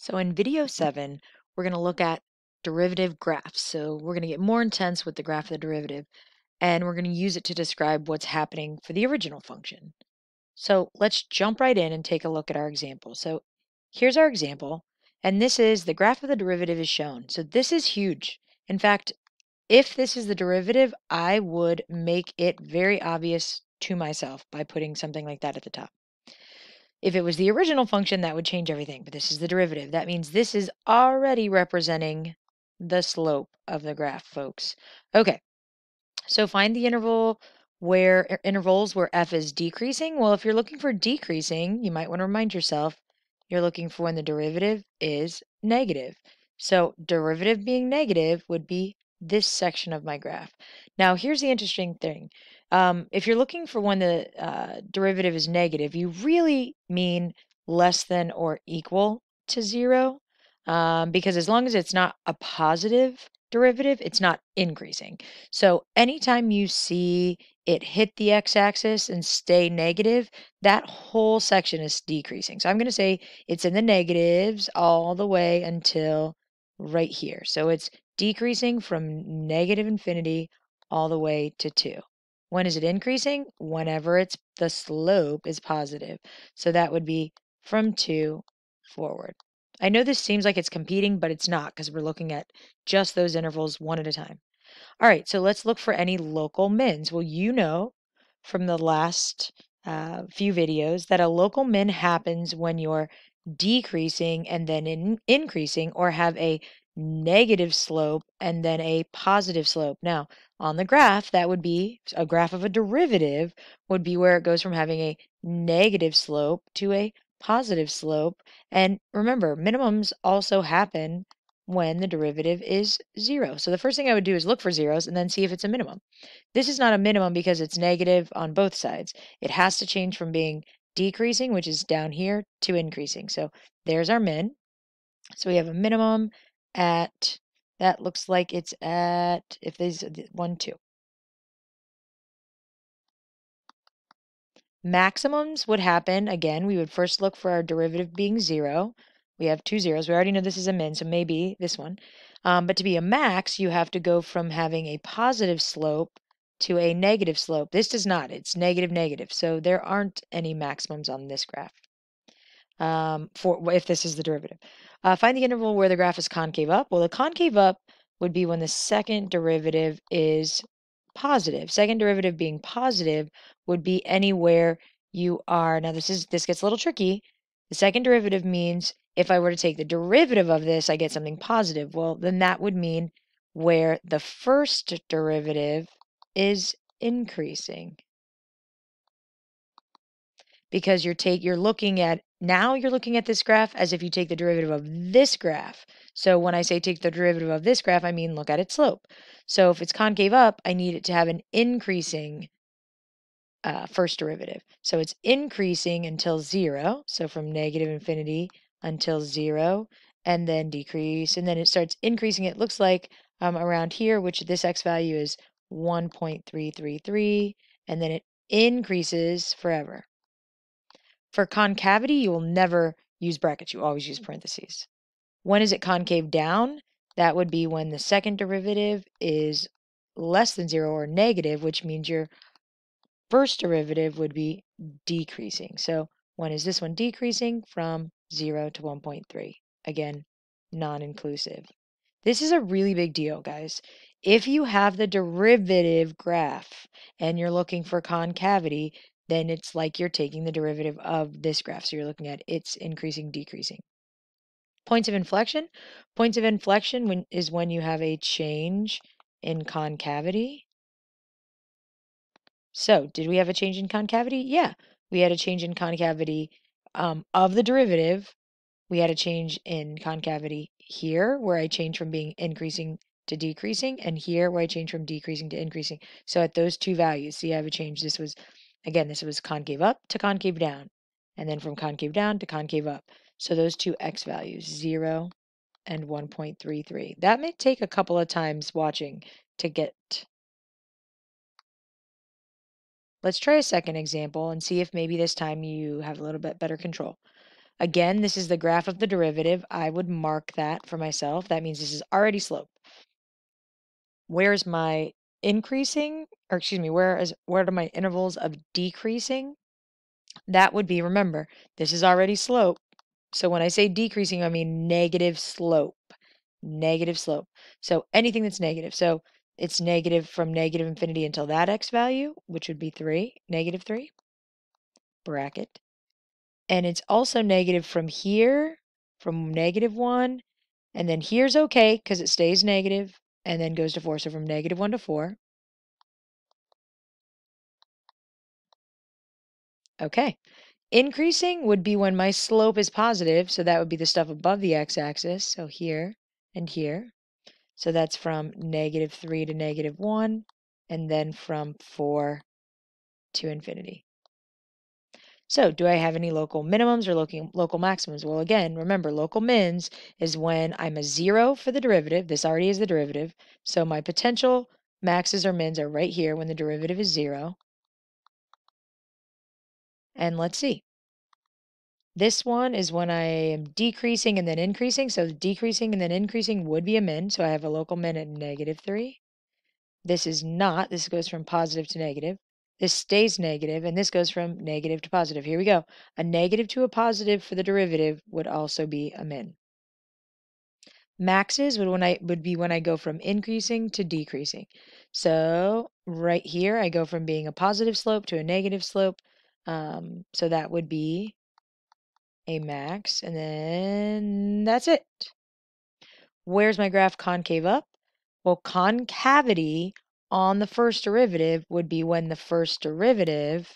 So in video seven, we're going to look at derivative graphs. So we're going to get more intense with the graph of the derivative, and we're going to use it to describe what's happening for the original function. So let's jump right in and take a look at our example. So here's our example, and this is the graph of the derivative is shown. So this is huge. In fact, if this is the derivative, I would make it very obvious to myself by putting something like that at the top. If it was the original function, that would change everything, but this is the derivative. That means this is already representing the slope of the graph, folks. Okay, so find the interval where er, intervals where f is decreasing. Well, if you're looking for decreasing, you might want to remind yourself you're looking for when the derivative is negative. So derivative being negative would be this section of my graph. Now, here's the interesting thing. Um, if you're looking for when the uh, derivative is negative, you really mean less than or equal to zero, um, because as long as it's not a positive derivative, it's not increasing. So anytime you see it hit the x-axis and stay negative, that whole section is decreasing. So I'm going to say it's in the negatives all the way until right here. So it's decreasing from negative infinity all the way to 2. When is it increasing? Whenever it's the slope is positive. So that would be from 2 forward. I know this seems like it's competing, but it's not because we're looking at just those intervals one at a time. All right, so let's look for any local mins. Well, you know from the last uh, few videos that a local min happens when you're decreasing and then in increasing or have a negative slope and then a positive slope. Now, on the graph, that would be a graph of a derivative would be where it goes from having a negative slope to a positive slope. And remember, minimums also happen when the derivative is zero. So the first thing I would do is look for zeros and then see if it's a minimum. This is not a minimum because it's negative on both sides. It has to change from being decreasing, which is down here, to increasing. So there's our min. So we have a minimum at, that looks like it's at, if there's one, two. Maximums would happen, again, we would first look for our derivative being zero. We have two zeros. We already know this is a min, so maybe this one. Um, but to be a max, you have to go from having a positive slope to a negative slope. This does not. It's negative, negative. So there aren't any maximums on this graph um, for if this is the derivative. Uh, find the interval where the graph is concave up. Well, the concave up would be when the second derivative is positive. Second derivative being positive would be anywhere you are. Now this is this gets a little tricky. The second derivative means if I were to take the derivative of this, I get something positive. Well, then that would mean where the first derivative is increasing because you're take you're looking at now you're looking at this graph as if you take the derivative of this graph. So when I say take the derivative of this graph, I mean look at its slope. So if it's concave up, I need it to have an increasing uh, first derivative. So it's increasing until zero. So from negative infinity until zero, and then decrease, and then it starts increasing. It looks like um, around here, which this x value is 1.333, and then it increases forever. For concavity, you will never use brackets. You always use mm. parentheses. When is it concave down? That would be when the second derivative is less than zero or negative, which means your first derivative would be decreasing. So when is this one decreasing? From 0 to 1.3. Again, non-inclusive. This is a really big deal, guys. If you have the derivative graph and you're looking for concavity, then it's like you're taking the derivative of this graph. So you're looking at it's increasing, decreasing. Points of inflection. Points of inflection when, is when you have a change in concavity. So did we have a change in concavity? Yeah, we had a change in concavity um, of the derivative. We had a change in concavity here where I changed from being increasing to decreasing and here where I changed from decreasing to increasing. So at those two values, see I have a change. This was Again, this was concave up to concave down, and then from concave down to concave up. So those two x values, 0 and 1.33. That may take a couple of times watching to get. Let's try a second example and see if maybe this time you have a little bit better control. Again, this is the graph of the derivative. I would mark that for myself. That means this is already slope. Where's my increasing, or excuse me, where is where are my intervals of decreasing? That would be, remember, this is already slope. So when I say decreasing, I mean negative slope. Negative slope. So anything that's negative. So it's negative from negative infinity until that x value, which would be 3, negative 3, bracket. And it's also negative from here, from negative 1, and then here's okay because it stays negative and then goes to 4. So from negative 1 to 4. Okay. Increasing would be when my slope is positive, so that would be the stuff above the x-axis, so here and here. So that's from negative 3 to negative 1, and then from 4 to infinity. So do I have any local minimums or local, local maximums? Well, again, remember, local mins is when I'm a 0 for the derivative. This already is the derivative. So my potential maxes or mins are right here when the derivative is 0. And let's see. This one is when I am decreasing and then increasing. So decreasing and then increasing would be a min. So I have a local min at negative 3. This is not. This goes from positive to negative. This stays negative, and this goes from negative to positive. Here we go. A negative to a positive for the derivative would also be a min. Maxes would when I would be when I go from increasing to decreasing. So right here, I go from being a positive slope to a negative slope. Um, so that would be a max, and then that's it. Where's my graph concave up? Well, concavity on the first derivative would be when the first derivative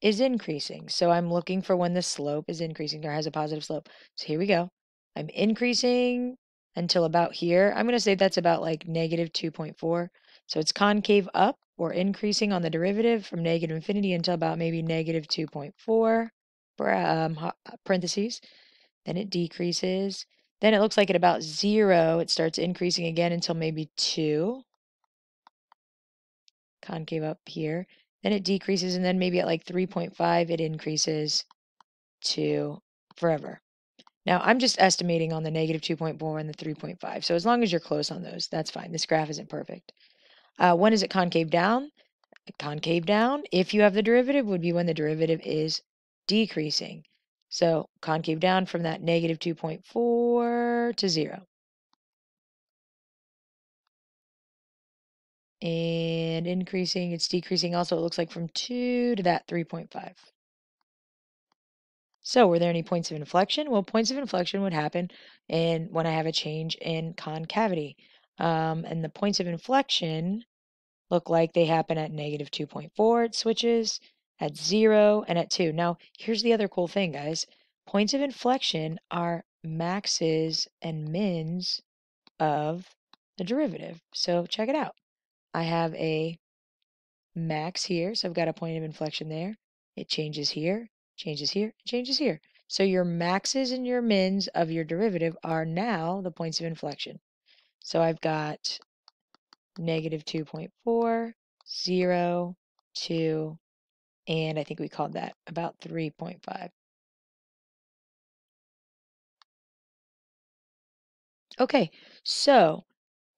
is increasing. So I'm looking for when the slope is increasing or has a positive slope. So here we go. I'm increasing until about here. I'm going to say that's about like negative 2.4. So it's concave up or increasing on the derivative from negative infinity until about maybe negative 2.4 um, parentheses. Then it decreases. Then it looks like at about zero, it starts increasing again until maybe two. Concave up here. Then it decreases, and then maybe at like 3.5, it increases to forever. Now, I'm just estimating on the negative 2.4 and the 3.5. So as long as you're close on those, that's fine. This graph isn't perfect. Uh, when is it concave down? Concave down, if you have the derivative, would be when the derivative is decreasing. So concave down from that negative 2.4 to 0. And increasing, it's decreasing also, it looks like from 2 to that 3.5. So were there any points of inflection? Well, points of inflection would happen in when I have a change in concavity. Um, and the points of inflection look like they happen at negative 2.4, it switches, at 0, and at 2. Now, here's the other cool thing, guys. Points of inflection are maxes and mins of the derivative. So check it out. I have a max here, so I've got a point of inflection there. It changes here, changes here, changes here. So your maxes and your mins of your derivative are now the points of inflection. So I've got negative 2.4, 0, 2, and I think we called that about 3.5. Okay, so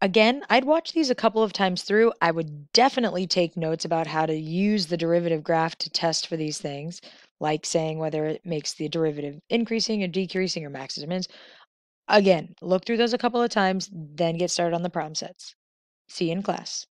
again, I'd watch these a couple of times through. I would definitely take notes about how to use the derivative graph to test for these things, like saying whether it makes the derivative increasing or decreasing or maxes or mins. Again, look through those a couple of times, then get started on the problem sets. See you in class.